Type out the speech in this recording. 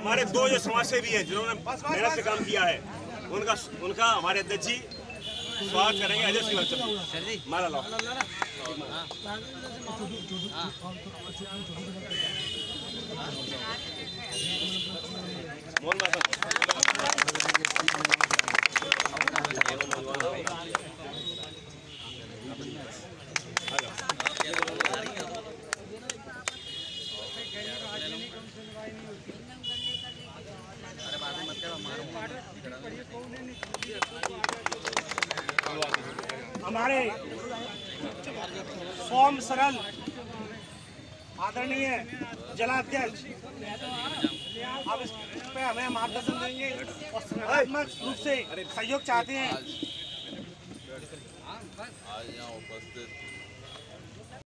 हमारे दो जो समाज सेवी हैं जिन्होंने मेहनत से काम किया है उनका उनका हमारे अध्यक्ष जी स्वागत करेंगे। अजय श्रीवास्तव मारा लो मोहन माता। हमारे सोम सरल, आदरणीय जलाध्यक्ष, आप इस पे हमें मार्गदर्शन देंगे और सकारात्मक रूप से सहयोग चाहते हैं। आज यहाँ उपस्थित